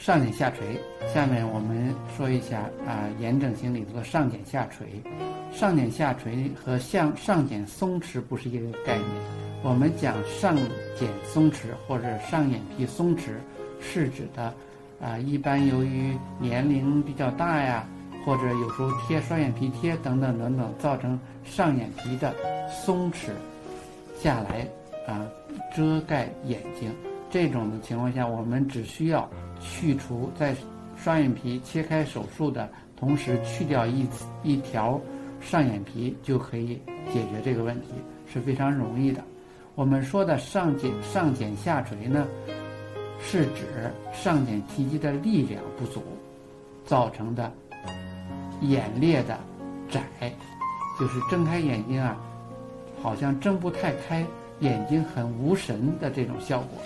上睑下垂。下面我们说一下啊，眼整形里头的上睑下垂。上睑下垂和向上睑松弛不是一个概念。我们讲上睑松弛或者上眼皮松弛，是指的啊，一般由于年龄比较大呀，或者有时候贴双眼皮贴等等等等，造成上眼皮的松弛下来啊，遮盖眼睛。这种的情况下，我们只需要去除在双眼皮切开手术的同时，去掉一一条上眼皮，就可以解决这个问题，是非常容易的。我们说的上睑上睑下垂呢，是指上睑提肌的力量不足造成的眼裂的窄，就是睁开眼睛啊，好像睁不太开，眼睛很无神的这种效果。